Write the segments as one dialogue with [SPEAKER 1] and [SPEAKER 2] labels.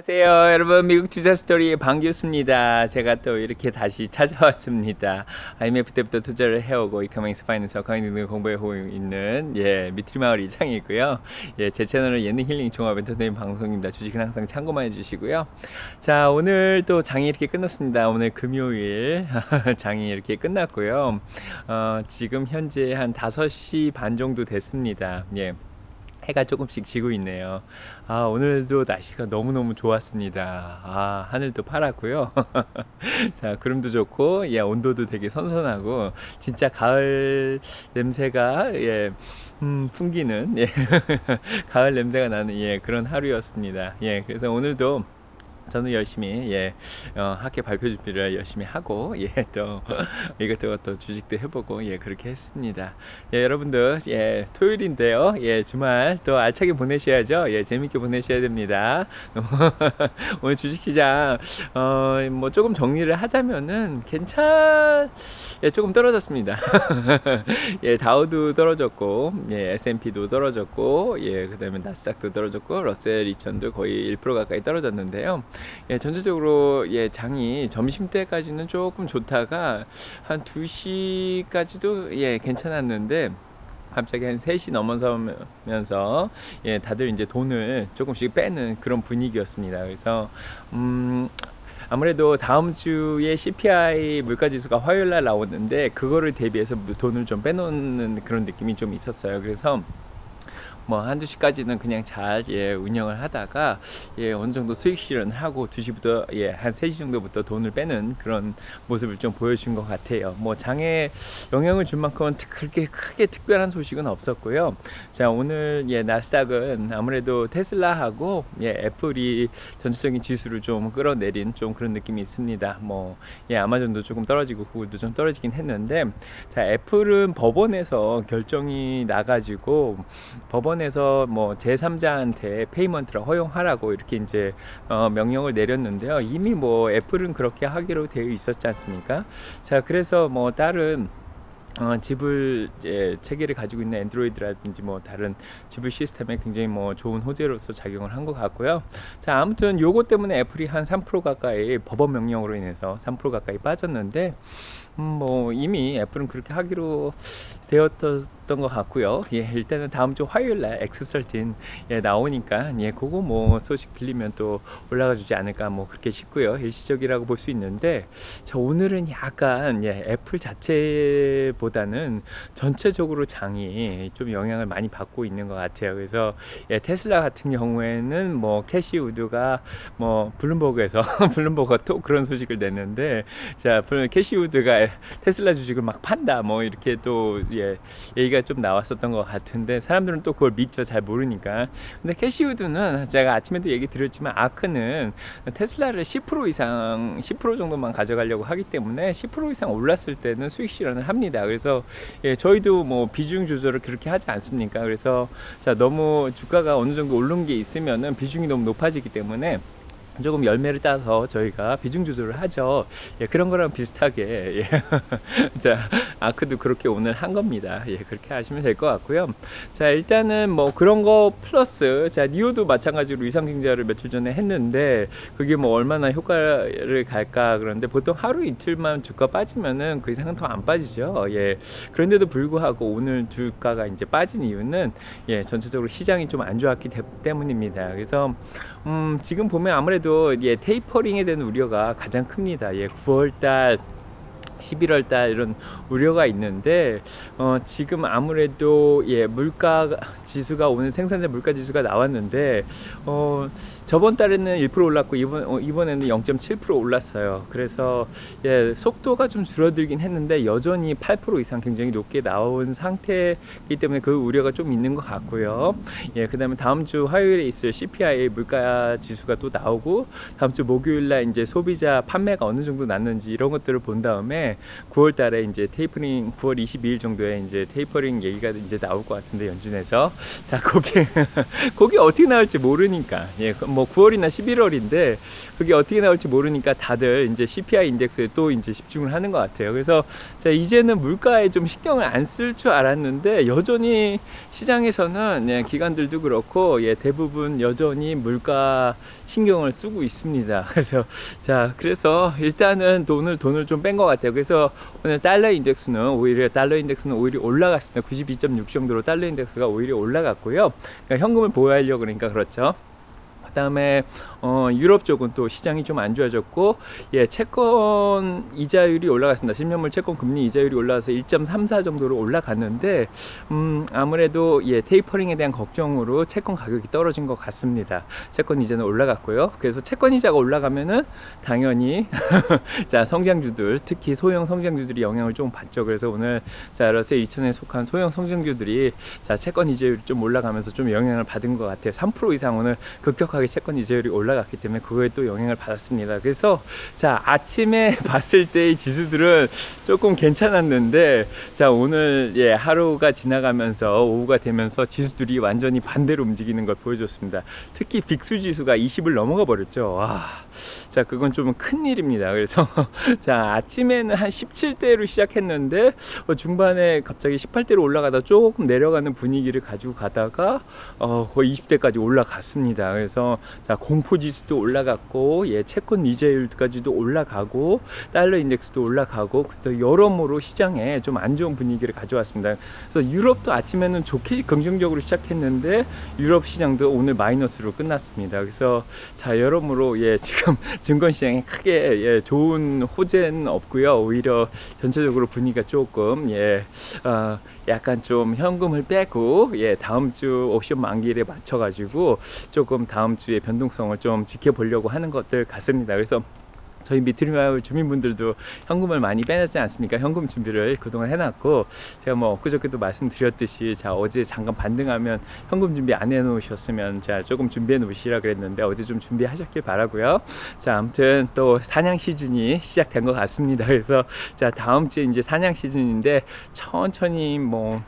[SPEAKER 1] 안녕하세요 여러분. 미국 투자 스토리의 방규수입니다. 제가 또 이렇게 다시 찾아왔습니다. IMF 때부터 투자를 해오고 economics finance accounting 공부해오고 있는 예 미트리마을 이장이고요. 예 제 채널은 예능 힐링 종합 엔터테인 방송입니다. 주식은 항상 참고만 해주시고요. 자 오늘 또 장이 이렇게 끝났습니다. 오늘 금요일 장이 이렇게 끝났고요. 어, 지금 현재 한 5시 반 정도 됐습니다. 예 해가 조금씩 지고 있네요. 아, 오늘도 날씨가 너무너무 좋았습니다. 아, 하늘도 파랗고요. 자, 구름도 좋고, 예, 온도도 되게 선선하고, 진짜 가을 냄새가, 예, 음, 풍기는, 예, 가을 냄새가 나는, 예, 그런 하루였습니다. 예, 그래서 오늘도 저는 열심히 예 어, 학교 발표 준비를 열심히 하고 예또 이것저것 또 주식도 해보고 예 그렇게 했습니다. 예 여러분들 예 토요일인데요. 예 주말 또 알차게 보내셔야죠. 예 재밌게 보내셔야 됩니다. 오늘 주식시장 어 뭐 조금 정리를 하자면은 괜찮 예 조금 떨어졌습니다. 예 다우도 떨어졌고 예 S&P도 떨어졌고 예 그 다음에 나스닥도 떨어졌고 러셀 2000도 거의 1% 가까이 떨어졌는데요. 예, 전체적으로 예, 장이 점심 때까지는 조금 좋다가 한 2시까지도 예, 괜찮았는데 갑자기 한 3시 넘어서면서 예, 다들 이제 돈을 조금씩 빼는 그런 분위기였습니다. 그래서 음 아무래도 다음 주에 CPI 물가 지수가 화요일 날 나오는데 그거를 대비해서 돈을 좀 빼놓는 그런 느낌이 좀 있었어요. 그래서 뭐 한두 시까지는 그냥 잘 예, 운영을 하다가 예, 어느 정도 수익 실현하고 2시부터 예, 한 3시 정도부터 돈을 빼는 그런 모습을 좀 보여준 것 같아요. 뭐 장에 영향을 준 만큼은 그렇게 크게 특별한 소식은 없었고요. 자, 오늘 예, 나스닥은 아무래도 테슬라하고 예, 애플이 전체적인 지수를 좀 끌어내린 좀 그런 느낌이 있습니다. 뭐 예, 아마존도 조금 떨어지고 구글도 좀 떨어지긴 했는데 자, 애플은 법원에서 결정이 나가지고 법원 법원에서 뭐 제3자한테 payment를 허용하라고 이렇게 이제 어 명령을 내렸는데요. 이미 뭐 애플은 그렇게 하기로 되어 있었지 않습니까? 자, 그래서 뭐 다른 어, 지불 예, 체계를 가지고 있는 앤드로이드라든지 뭐 다른 지불 시스템에 굉장히 뭐 좋은 호재로서 작용을 한 것 같고요. 자 아무튼 요거 때문에 애플이 한 3% 가까이 법원 명령으로 인해서 3% 가까이 빠졌는데 음, 뭐 이미 애플은 그렇게 하기로 되었던 것 같고요. 예, 일단은 다음 주 화요일 날 X13 예, 나오니까 예, 그거 뭐 소식 들리면 또 올라가 주지 않을까 뭐 그렇게 싶고요. 일시적이라고 볼 수 있는데 자, 오늘은 약간 예, 애플 자체보다는 전체적으로 장이 좀 영향을 많이 받고 있는 것 같아요. 그래서 예, 테슬라 같은 경우에는 뭐 캐시 우드가 뭐 블룸버그에서 블룸버그가 또 그런 소식을 냈는데 자, 캐시 우드가 테슬라 주식을 막 판다 뭐 이렇게 또 예, 얘기가 좀 나왔었던 것 같은데 사람들은 또 그걸 믿죠. 잘 모르니까. 근데 캐시우드는 제가 아침에도 얘기 드렸지만 아크는 테슬라를 10% 이상 10% 정도만 가져가려고 하기 때문에 10% 이상 올랐을 때는 수익 실현을 합니다. 그래서 예, 저희도 뭐 비중 조절을 그렇게 하지 않습니까? 그래서 자 너무 주가가 어느 정도 오른 게 있으면은 비중이 너무 높아지기 때문에 조금 열매를 따서 저희가 비중 조절을 하죠. 예, 그런 거랑 비슷하게 예. 자 아크도 그렇게 오늘 한 겁니다. 예, 그렇게 하시면 될 것 같고요. 자 일단은 뭐 그런 거 플러스 자 니오도 마찬가지로 위상증자를 며칠 전에 했는데 그게 뭐 얼마나 효과를 갈까 그런데 보통 하루 이틀만 주가 빠지면은 그 이상은 더 안 빠지죠. 예 그런데도 불구하고 오늘 주가가 이제 빠진 이유는 예 전체적으로 시장이 좀 안 좋았기 때문입니다. 그래서 음 지금 보면 아무래도 아무래도 예, 테이퍼링에 대한 우려가 가장 큽니다. 예, 9월달 11월 달 이런 우려가 있는데 어, 지금 아무래도 예, 물가 지수가 오늘 생산자 물가 지수가 나왔는데 어, 저번 달에는 1% 올랐고 이번 어, 이번에는 0.7% 올랐어요. 그래서 예, 속도가 좀 줄어들긴 했는데 여전히 8% 이상 굉장히 높게 나온 상태이기 때문에 그 우려가 좀 있는 것 같고요. 예, 그다음에 다음 주 화요일에 있을 CPI 물가 지수가 또 나오고 다음 주 목요일 날 이제 소비자 판매가 어느 정도 났는지 이런 것들을 본 다음에 9월 달에 이제 테이퍼링 9월 22일 정도에 이제 테이퍼링 얘기가 이제 나올 것 같은데 연준에서 자 거기 거기 어떻게 나올지 모르니까 예, 뭐뭐 9월이나 11월인데 그게 어떻게 나올지 모르니까 다들 이제 CPI 인덱스에 또 이제 집중을 하는 것 같아요. 그래서 자, 이제는 물가에 좀 신경을 안 쓸 줄 알았는데 여전히 시장에서는 예, 기관들도 그렇고 예, 대부분 여전히 물가 신경을 쓰고 있습니다. 그래서 자 그래서 일단은 돈을 돈을 좀 뺀 것 같아요. 그래서 오늘 달러 인덱스는 오히려 달러 인덱스는 오히려 올라갔습니다. 92.6 정도로 달러 인덱스가 오히려 올라갔고요. 그러니까 현금을 보유하려고 그러니까 그렇죠. 그 다음에 어, 유럽 쪽은 또 시장이 좀 안 좋아졌고 예 채권 이자율이 올라갔습니다. 10년물 채권 금리 이자율이 올라와서 1.34 정도로 올라갔는데 음, 아무래도 예 테이퍼링에 대한 걱정으로 채권 가격이 떨어진 것 같습니다. 채권 이자는 올라갔고요. 그래서 채권 이자가 올라가면은 당연히 자 성장주들 특히 소형 성장주들이 영향을 좀 받죠. 그래서 오늘 자 러셀 2천에 속한 소형 성장주들이 자 채권 이자율이 좀 올라가면서 좀 영향을 받은 것 같아요. 3% 이상 오늘 급격하게 채권 이자율이 올라갔기 때문에 그거에 또 영향을 받았습니다. 그래서 자 아침에 봤을 때의 지수들은 조금 괜찮았는데 자 오늘 예 하루가 지나가면서 오후가 되면서 지수들이 완전히 반대로 움직이는 걸 보여줬습니다. 특히 빅수 지수가 20을 넘어가 버렸죠. 와. 자, 그건 좀 큰 일입니다. 그래서, 자, 아침에는 한 17대로 시작했는데, 어, 중반에 갑자기 18대로 올라가다 조금 내려가는 분위기를 가지고 가다가, 어, 거의 20대까지 올라갔습니다. 그래서, 자, 공포 지수도 올라갔고, 예, 채권 이자율까지도 올라가고, 달러 인덱스도 올라가고, 그래서 여러모로 시장에 좀 안 좋은 분위기를 가져왔습니다. 그래서 유럽도 아침에는 좋게 긍정적으로 시작했는데, 유럽 시장도 오늘 마이너스로 끝났습니다. 그래서, 자, 여러모로, 예, 지금 증권 시장에 크게 예, 좋은 호재는 없고요. 오히려 전체적으로 분위기가 조금 예, 어, 약간 좀 현금을 빼고 예, 다음 주 옵션 만기일에 맞춰 가지고 조금 다음 주에 변동성을 좀 지켜보려고 하는 것들 같습니다. 그래서 저희 미트리 마을 주민분들도 현금을 많이 빼놨지 않습니까? 현금 준비를 그동안 해놨고 제가 뭐 엊그저께도 말씀드렸듯이 자 어제 잠깐 반등하면 현금 준비 안 해놓으셨으면 자 조금 준비해 놓으시라 그랬는데 어제 좀 준비하셨길 바라고요. 자 아무튼 또 사냥 시즌이 시작된 것 같습니다. 그래서 자 다음 주에 이제 사냥 시즌인데 천천히 뭐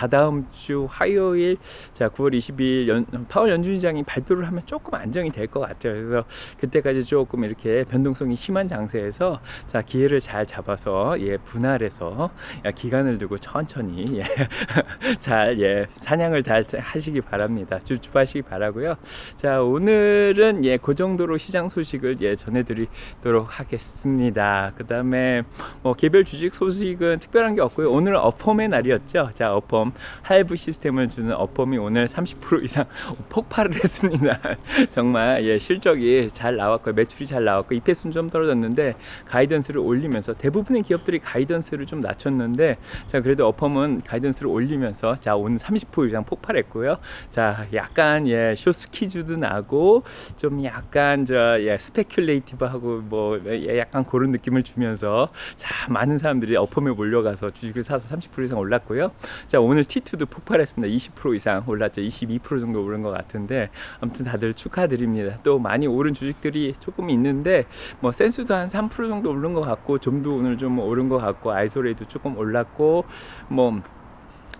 [SPEAKER 1] 다다음 주 화요일 자 9월 20일 연, 파월 연준위장이 발표를 하면 조금 안정이 될 것 같아요. 그래서 그때까지 조금 이렇게 변동성이 심한 장세에서 자 기회를 잘 잡아서 예 분할해서 야, 기간을 두고 천천히 예, 잘예 사냥을 잘 하시기 바랍니다. 주주하시기 바라고요. 자 오늘은 예그 정도로 시장 소식을 예 전해드리도록 하겠습니다. 그 다음에 뭐 개별 주식 소식은 특별한 게 없고요. 오늘은 어펌의 날이었죠. 자 어펌 할부 시스템을 주는 어펌이 오늘 30% 이상 폭발을 했습니다. 정말 예, 실적이 잘 나왔고 매출이 잘 나왔고 EPS는 좀 떨어졌는데 가이던스를 올리면서 대부분의 기업들이 가이던스를 좀 낮췄는데 자 그래도 어펌은 가이던스를 올리면서 자 오늘 30% 이상 폭발했고요. 자 약간 예 쇼스키즈도 나고 좀 약간 저 예, 스페큘레이티브하고 뭐 예, 약간 그런 느낌을 주면서 자 많은 사람들이 어펌에 몰려가서 주식을 사서 30% 이상 올랐고요. 자 오늘 T2도 폭발했습니다. 20% 이상 올랐죠. 22% 정도 오른 것 같은데 아무튼 다들 축하드립니다. 또 많이 오른 주식들이 조금 있는데 뭐 센스도 한 3% 정도 오른 것 같고 좀도 오늘 좀 오른 것 같고 아이소레이도 조금 올랐고 뭐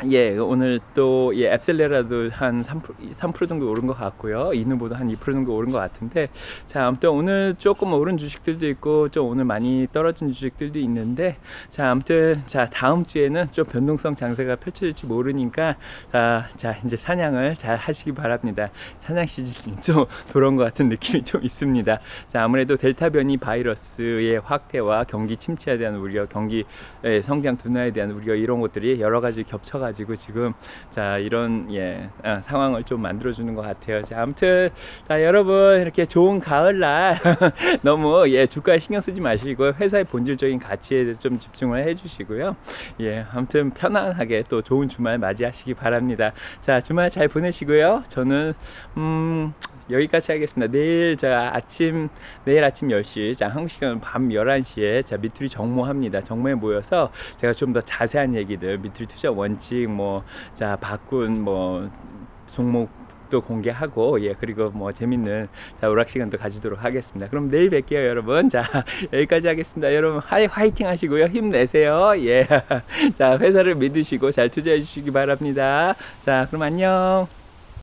[SPEAKER 1] 예, 오늘 또, 예, 앱셀레라도 한 3%, 3% 정도 오른 것 같고요. 이누보도 한2% 정도 오른 것 같은데, 자, 아무튼 오늘 조금 오른 주식들도 있고, 좀 오늘 많이 떨어진 주식들도 있는데, 자, 아무튼, 자, 다음 주에는 좀 변동성 장세가 펼쳐질지 모르니까, 자, 자, 이제 사냥을 잘 하시기 바랍니다. 사냥 시즌이 좀 돌아온 것 같은 느낌이 좀 있습니다. 자, 아무래도 델타 변이 바이러스의 확대와 경기 침체에 대한 우려, 경기 성장 둔화에 대한 우려, 이런 것들이 여러 가지 겹쳐가 가지고 지금 자 이런 예 아, 상황을 좀 만들어 주는 것 같아요. 자 아무튼 자 여러분 이렇게 좋은 가을날 너무 예 주가에 신경 쓰지 마시고 회사의 본질적인 가치에 좀 집중을 해 주시고요. 예 아무튼 편안하게 또 좋은 주말 맞이하시기 바랍니다. 자 주말 잘 보내시고요. 저는 음. 여기까지 하겠습니다. 내일 자 아침 내일 아침 10시 자 한국 시간 밤 11시에 자 미투리 정모합니다. 정모에 모여서 제가 좀 더 자세한 얘기들 미투리 투자 원칙 뭐 자 바꾼 뭐 종목 또 공개하고 예 그리고 뭐 재밌는 자 오락 시간도 가지도록 하겠습니다. 그럼 내일 뵐게요 여러분. 자 여기까지 하겠습니다. 여러분 하이 화이팅 하시고요 힘내세요. 예. 자 회사를 믿으시고 잘 투자해 주시기 바랍니다. 자 그럼 안녕.